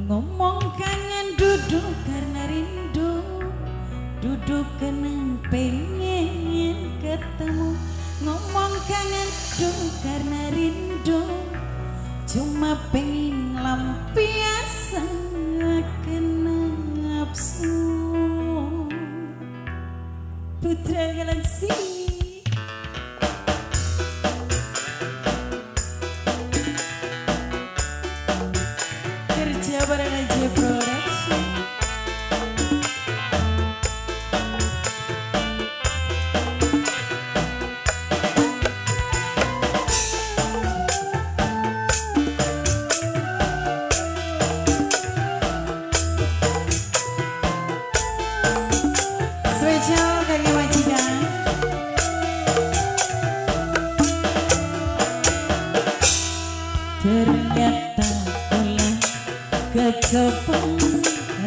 Ngomong kangen duduk karena rindu Duduk kena pengen ketemu. Ngomong kangen duduk karena rindu Cuma pengen lampiasan kena nafsu. Putra Galaksi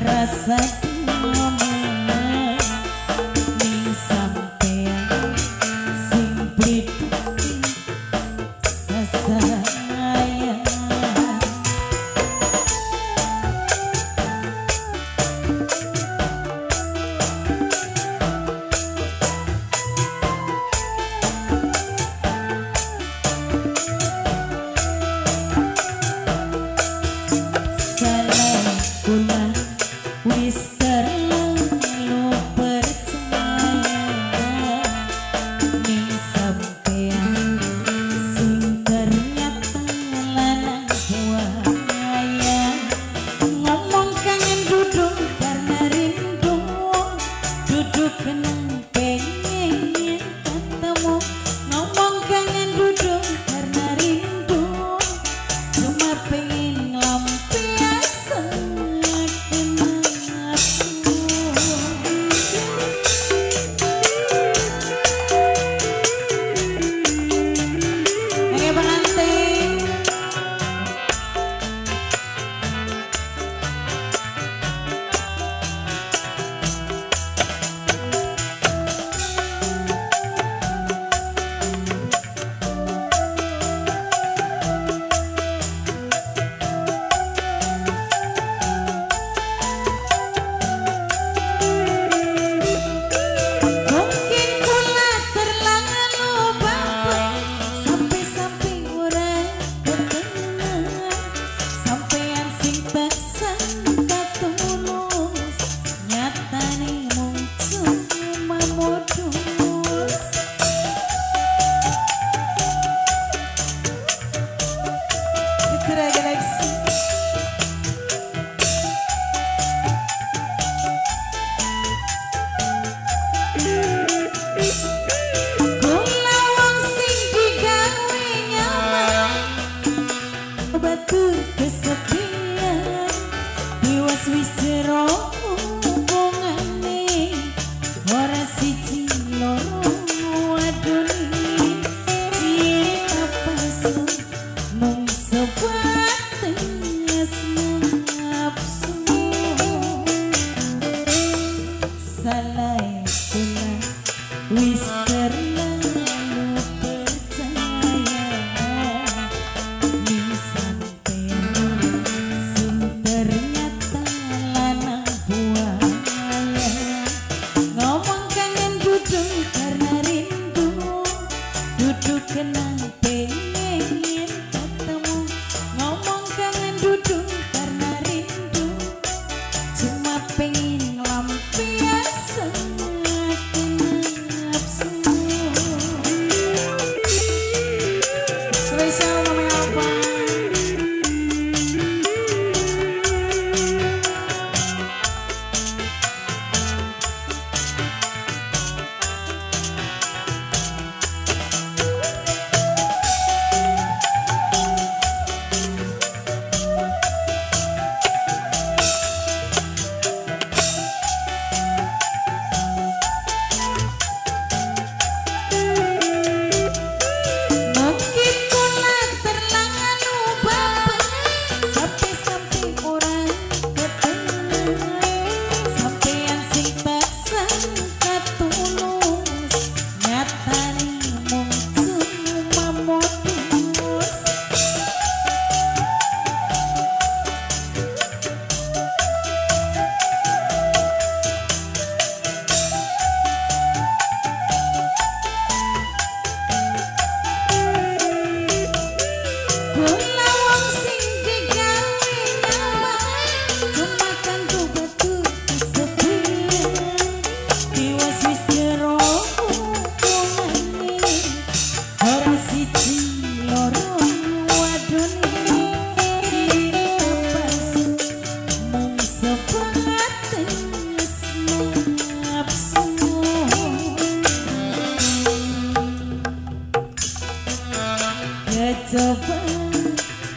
Rasa.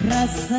rasa